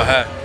Aham.